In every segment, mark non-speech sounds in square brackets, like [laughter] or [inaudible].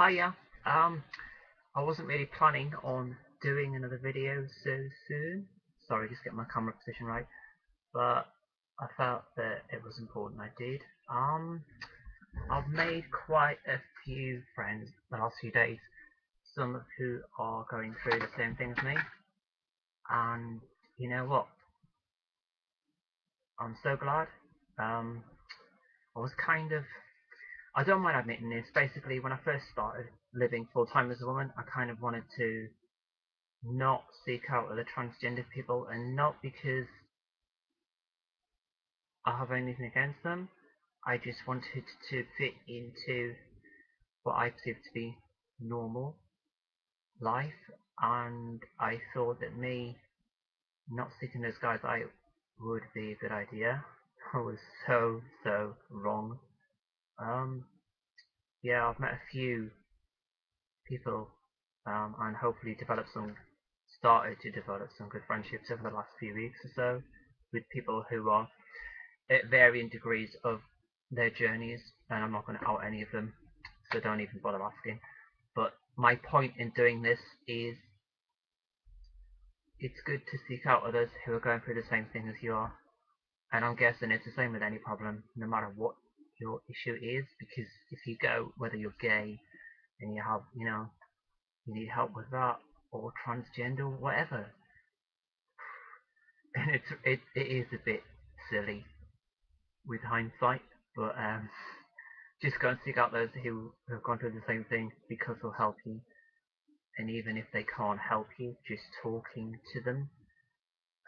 Hiya. Um, I wasn't really planning on doing another video so soon. Sorry, just get my camera position right. But I felt that it was important I did. Um, I've made quite a few friends the last few days. Some of who are going through the same thing as me. And you know what? I'm so glad. Um, I was kind of I don't mind admitting this. Basically, when I first started living full time as a woman, I kind of wanted to not seek out other transgender people, and not because I have anything against them. I just wanted to fit into what I perceived to be normal life, and I thought that me not seeking those guys out would be a good idea. [laughs] I was so, so wrong. Um, yeah, I've met a few people um, and hopefully developed some, started to develop some good friendships over the last few weeks or so with people who are at varying degrees of their journeys, and I'm not going to out any of them, so don't even bother asking. But my point in doing this is it's good to seek out others who are going through the same thing as you are. And I'm guessing it's the same with any problem, no matter what your issue is because if you go whether you're gay and you have you know you need help with that or transgender whatever. [laughs] And it's it, it is a bit silly with hindsight but um just go and seek out those who have gone through the same thing because they'll help you. And even if they can't help you just talking to them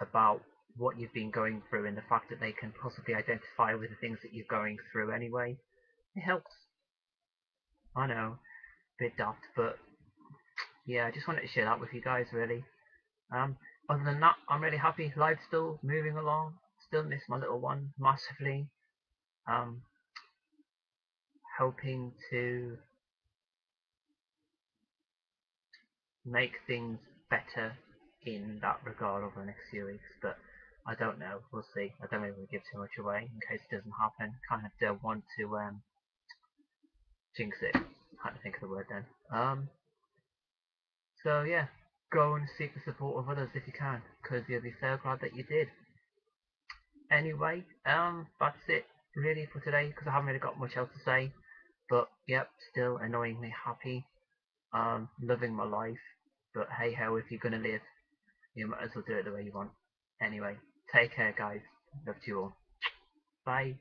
about what you've been going through and the fact that they can possibly identify with the things that you're going through anyway. It helps. I know, a bit daft, but yeah, I just wanted to share that with you guys really. Um, other than that, I'm really happy. Life's still moving along. Still miss my little one massively. Um, hoping to make things better in that regard over the next few weeks, but I don't know. We'll see. I don't really want to give too much away in case it doesn't happen. Kind of don't want to um, jinx it. Had to think of the word then. Um. So yeah, go and seek the support of others if you can, because you'll be so glad that you did. Anyway, um, that's it really for today, because I haven't really got much else to say. But yep, still annoyingly happy. Um, loving my life. But hey ho, if you're gonna live, you might as well do it the way you want. Anyway, Take care, guys. Love to you all. Bye.